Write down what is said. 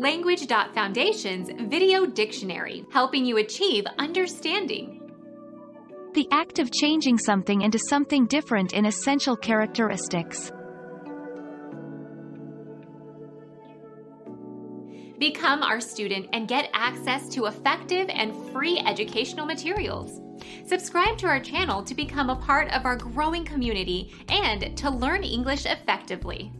Language.Foundation's Video Dictionary, helping you achieve understanding. The act of changing something into something different in essential characteristics. Become our student and get access to effective and free educational materials. Subscribe to our channel to become a part of our growing community and to learn English effectively.